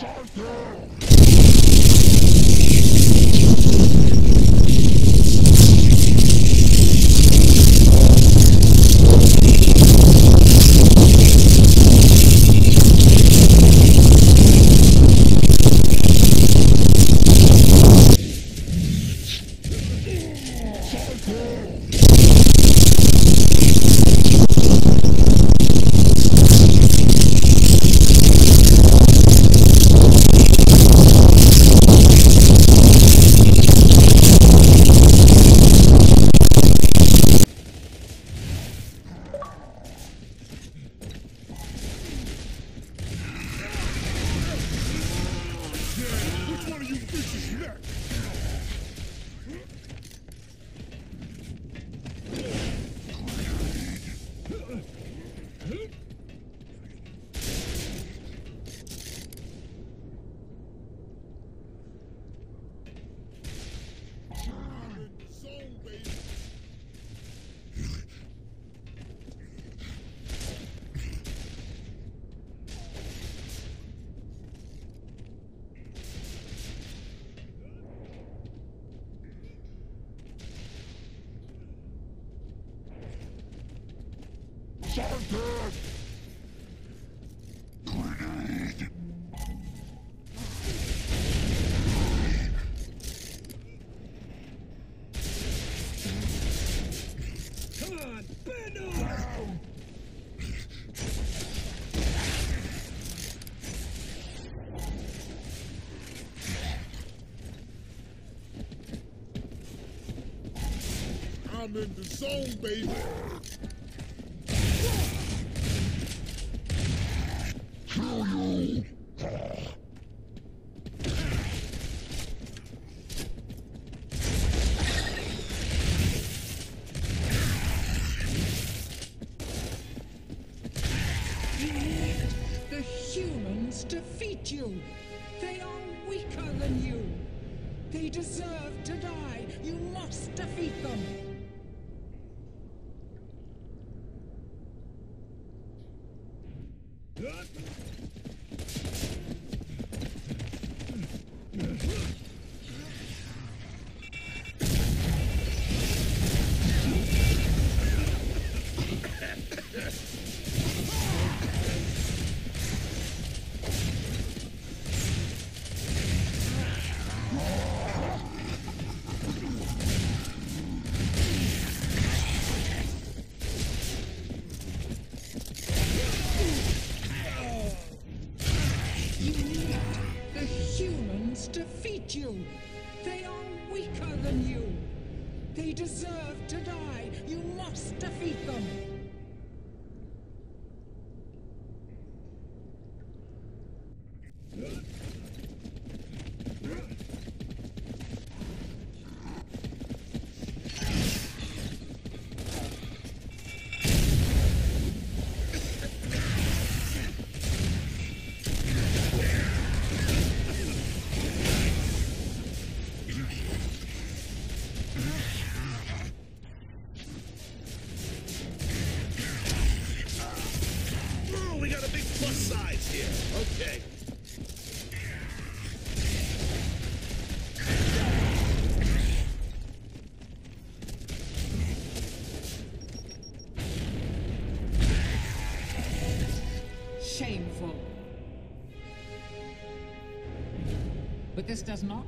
Come I'm in the zone, baby. Defeat you. They are weaker than you. They deserve to die. You must defeat them. The than you. They deserve to die. You must defeat them. Okay. Shameful. But this does not